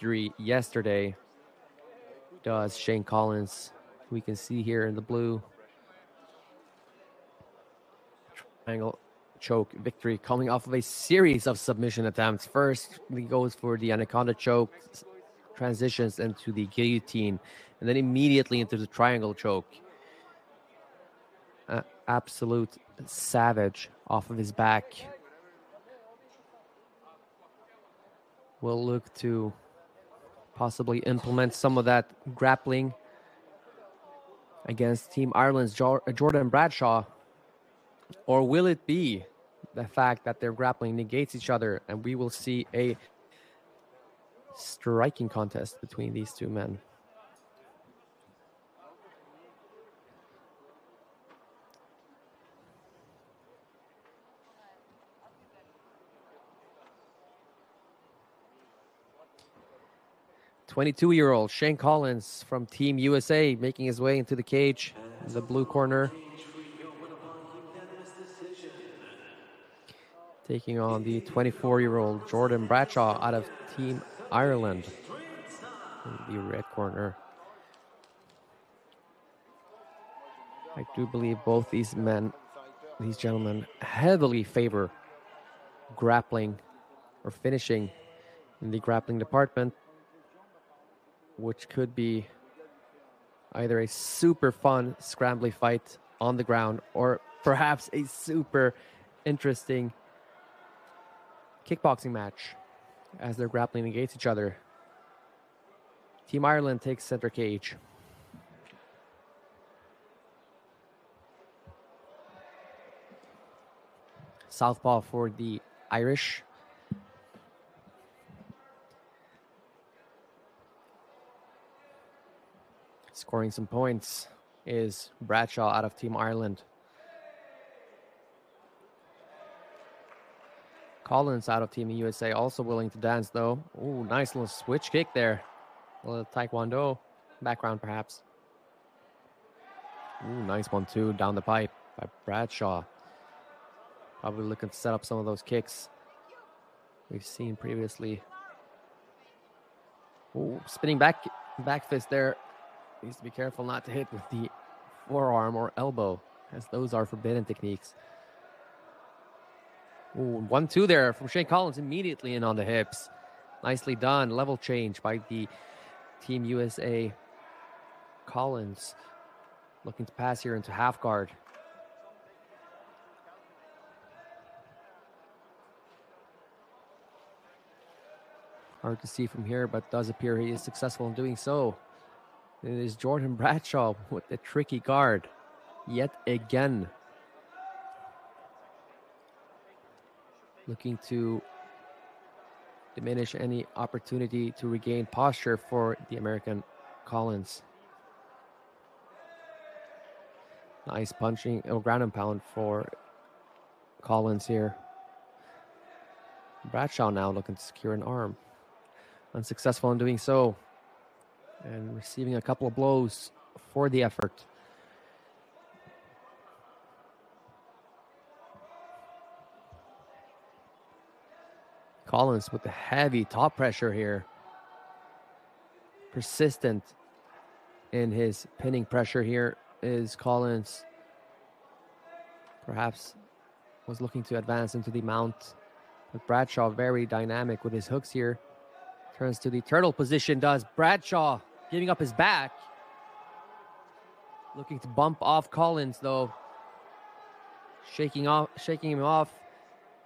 victory yesterday does Shane Collins. We can see here in the blue triangle choke victory coming off of a series of submission attempts. First, he goes for the anaconda choke, transitions into the guillotine, and then immediately into the triangle choke. Uh, absolute savage off of his back. We'll look to possibly implement some of that grappling against Team Ireland's uh, Jordan Bradshaw? Or will it be the fact that their grappling negates each other and we will see a striking contest between these two men? 22 year old Shane Collins from Team USA making his way into the cage in the blue corner. Taking on the 24 year old Jordan Bradshaw out of Team Ireland in the red corner. I do believe both these men, these gentlemen, heavily favor grappling or finishing in the grappling department which could be either a super fun scrambly fight on the ground or perhaps a super interesting kickboxing match as they're grappling against each other. Team Ireland takes center cage. Southpaw for the Irish. Scoring some points is Bradshaw out of Team Ireland. Collins out of Team USA also willing to dance though. Ooh, nice little switch kick there. A little Taekwondo background perhaps. Ooh, nice one too down the pipe by Bradshaw. Probably looking to set up some of those kicks we've seen previously. Ooh, spinning back back fist there Needs to be careful not to hit with the forearm or elbow, as those are forbidden techniques. Ooh, one two there from Shane Collins immediately in on the hips. Nicely done. Level change by the Team USA. Collins looking to pass here into half guard. Hard to see from here, but does appear he is successful in doing so. It is Jordan Bradshaw with the tricky guard yet again. Looking to diminish any opportunity to regain posture for the American Collins. Nice punching, oh, ground and pound for Collins here. Bradshaw now looking to secure an arm. Unsuccessful in doing so and receiving a couple of blows for the effort. Collins with the heavy top pressure here. Persistent in his pinning pressure here is Collins. Perhaps was looking to advance into the mount. But Bradshaw very dynamic with his hooks here. Turns to the turtle position, does Bradshaw giving up his back. Looking to bump off Collins though. Shaking off, shaking him off.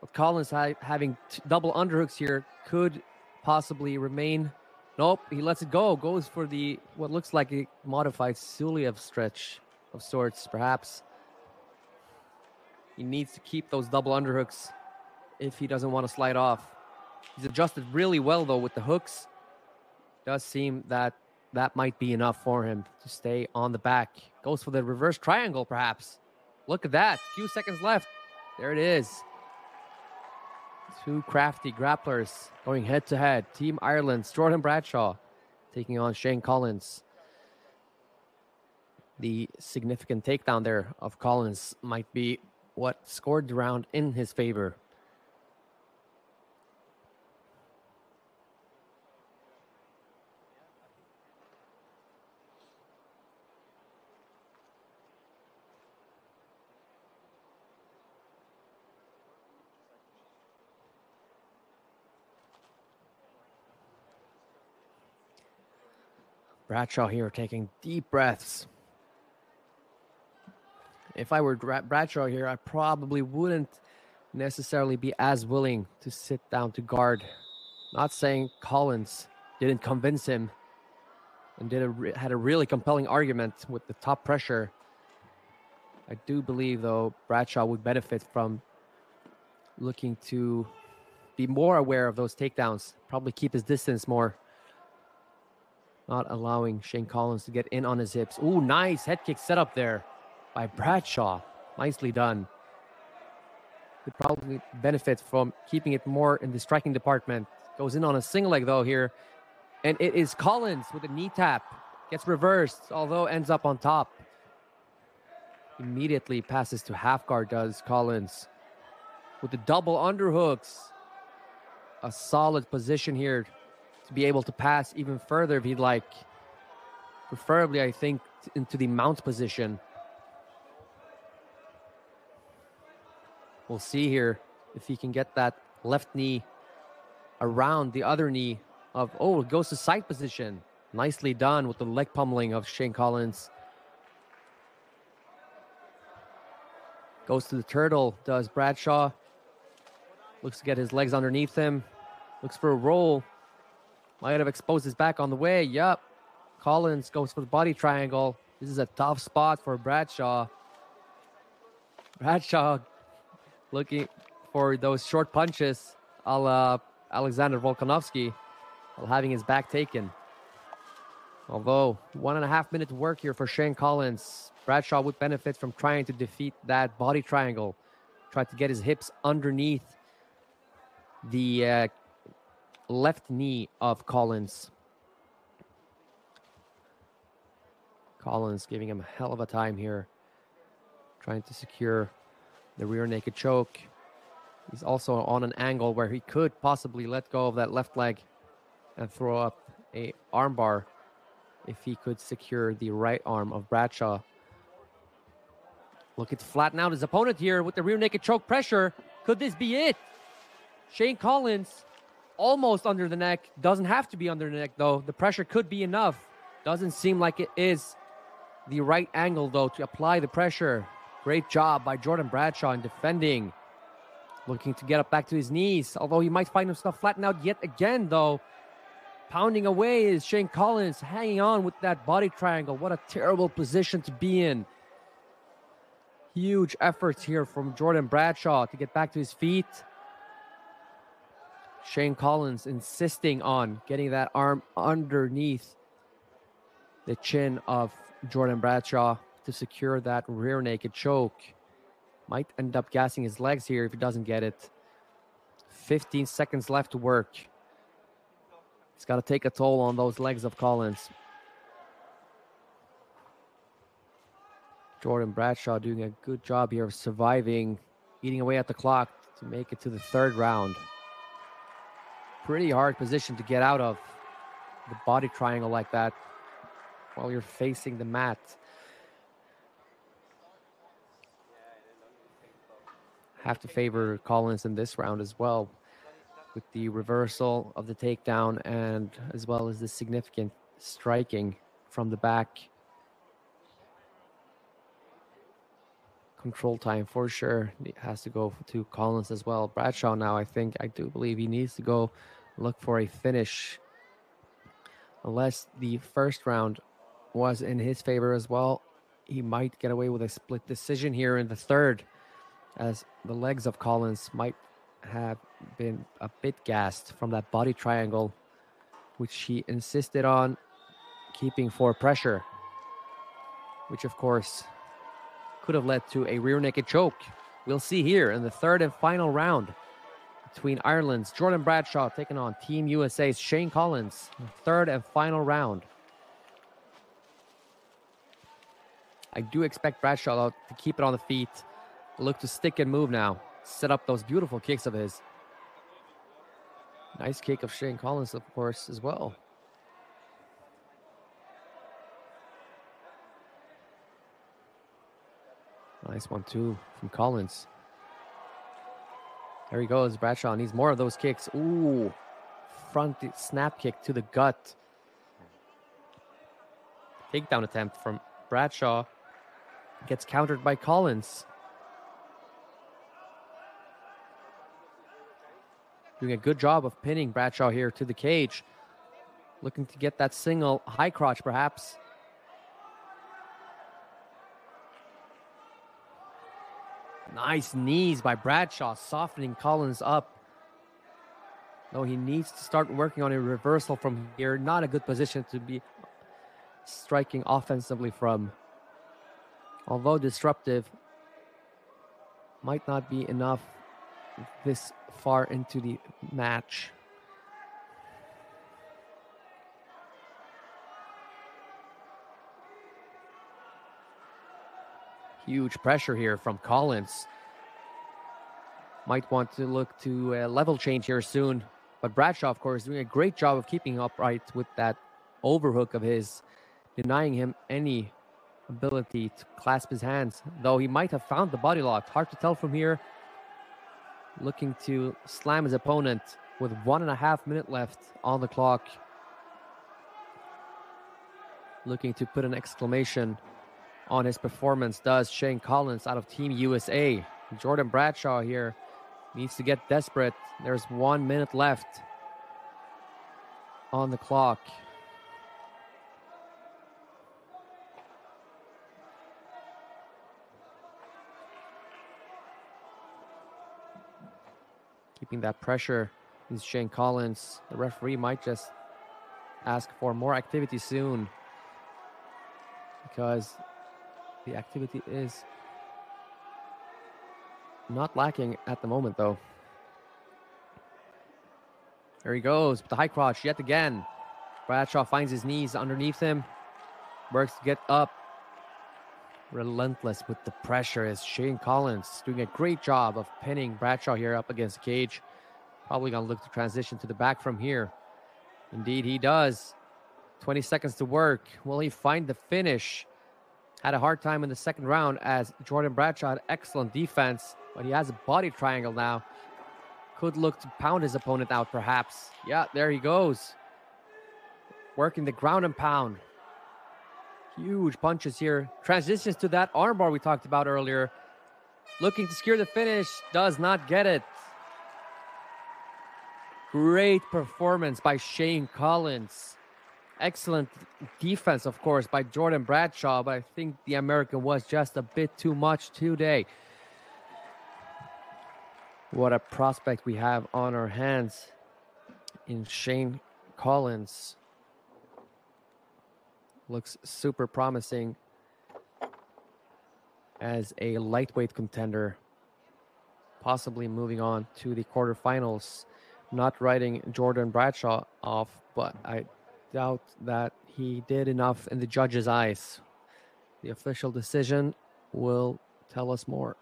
With Collins ha- having t- double underhooks here, could possibly remain. Nope, he lets it go. Goes for the what looks like a modified Suloev stretch of sorts, perhaps. He needs to keep those double underhooks if he doesn't want to slide off. He's adjusted really well though with the hooks. Does seem that that might be enough for him to stay on the back. Goes for the reverse triangle, perhaps. Look at that. A Few seconds left. There it is. Two crafty grapplers going head to head. Team Ireland's Jordan Bradshaw taking on Shane Collins. The significant takedown there of Collins might be what scored the round in his favor. Bradshaw here taking deep breaths. If I were Bradshaw here, I probably wouldn't necessarily be as willing to sit down to guard. Not saying Collins didn't convince him and did a, had a really compelling argument with the top pressure. I do believe, though, Bradshaw would benefit from looking to be more aware of those takedowns, probably keep his distance more, not allowing Shane Collins to get in on his hips. Ooh, nice head kick set up there by Bradshaw. Nicely done. Could probably benefit from keeping it more in the striking department. Goes in on a single leg, though, here. And it is Collins with a knee tap. Gets reversed, although ends up on top. Immediately passes to half guard, does Collins. With the double underhooks. A solid position here to be able to pass even further if he'd like. Preferably, I think, into the mount position. We'll see here if he can get that left knee around the other knee of oh it goes to side position nicely done with the leg pummeling of shane collins goes to the turtle does bradshaw looks to get his legs underneath him looks for a roll might have exposed his back on the way. Yep collins goes for the body triangle. This is a tough spot for bradshaw. Bradshaw looking for those short punches a la Alexander Volkanovski while having his back taken. Although one and a half minute work here for Shane Collins, Bradshaw would benefit from trying to defeat that body triangle, try to get his hips underneath the uh, left knee of Collins. Collins giving him a hell of a time here, trying to secure the rear naked choke. He's also on an angle where he could possibly let go of that left leg and throw up a armbar if he could secure the right arm of Bradshaw. Look, it's flatten out his opponent here with the rear naked choke pressure. Could this be it? Shane Collins almost under the neck. Doesn't have to be under the neck, though. The pressure could be enough. Doesn't seem like it is the right angle, though, to apply the pressure. Great job by Jordan Bradshaw in defending. Looking to get up back to his knees, although he might find himself flattened out yet again, though. Pounding away is Shane Collins, hanging on with that body triangle. What a terrible position to be in. Huge efforts here from Jordan Bradshaw to get back to his feet. Shane Collins insisting on getting that arm underneath the chin of Jordan Bradshaw to secure that rear naked choke. Might end up gassing his legs here if he doesn't get it. 15 seconds left to work. It's got to take a toll on those legs of Collins. Jordan Bradshaw doing a good job here of surviving, eating away at the clock to make it to the third round. Pretty hard position to get out of the body triangle like that while you're facing the mat. Have to favor Collins in this round as well with the reversal of the takedown and as well as the significant striking from the back. Control time for sure it has to go to Collins as well. Bradshaw now, I think, I do believe he needs to go look for a finish. Unless the first round was in his favor as well, he might get away with a split decision here in the third, as the legs of Collins might have been a bit gassed from that body triangle, which he insisted on keeping for pressure, which of course could have led to a rear naked choke. We'll see here in the third and final round between Ireland's Jordan Bradshaw taking on Team USA's Shane Collins. Third and final round. I do expect Bradshaw to keep it on the feet, look to stick and move now set up those beautiful kicks of his. Nice kick of Shane Collins, of course, as well. Nice one, too, from Collins. There he goes. Bradshaw needs more of those kicks. Ooh, front snap kick to the gut. takedown attempt from Bradshaw. Gets countered by Collins. Doing a good job of pinning Bradshaw here to the cage. Looking to get that single high crotch, perhaps. Nice knees by Bradshaw, softening Collins up. Though he needs to start working on a reversal from here. Not a good position to be striking offensively from. Although disruptive, might not be enough this far into the match. Huge pressure here from Collins. Might want to look to a level change here soon. But Bradshaw, of course, doing a great job of keeping upright with that overhook of his, denying him any ability to clasp his hands, though he might have found the body lock. Hard to tell from here. Looking to slam his opponent with one and a half minute left on the clock. Looking to put an exclamation on his performance does Shane Collins out of Team USA. Jordan Bradshaw here needs to get desperate. There's one minute left on the clock. Keeping that pressure is Shane Collins. The referee might just ask for more activity soon because the activity is not lacking at the moment, though. There he goes, the high crotch yet again. Bradshaw finds his knees underneath him, works to get up. Relentless with the pressure as Shane Collins doing a great job of pinning Bradshaw here up against the cage. Probably going to look to transition to the back from here. Indeed, he does. 20 seconds to work. Will he find the finish? Had a hard time in the second round as Jordan Bradshaw had excellent defense, but he has a body triangle now. Could look to pound his opponent out, perhaps. Yeah, there he goes. Working the ground and pound. Huge punches here. Transitions to that armbar we talked about earlier. Looking to secure the finish, does not get it. Great performance by Shane Collins. Excellent defense, of course, by Jordan Bradshaw, but I think the American was just a bit too much today. What a prospect we have on our hands in Shane Collins. Looks super promising as a lightweight contender, possibly moving on to the quarterfinals. Not writing Jordan Bradshaw off, but I doubt that he did enough in the judge's eyes. The official decision will tell us more.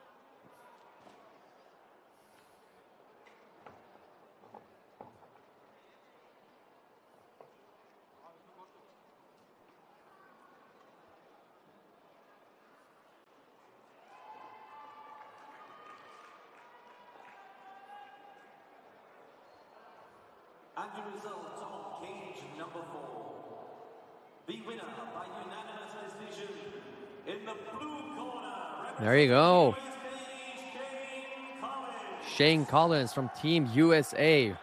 And the results of cage number four. The winner by unanimous decision in the blue corner. There you go. representing Shane Collins. Shane Collins from Team USA.